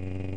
Mm-hmm.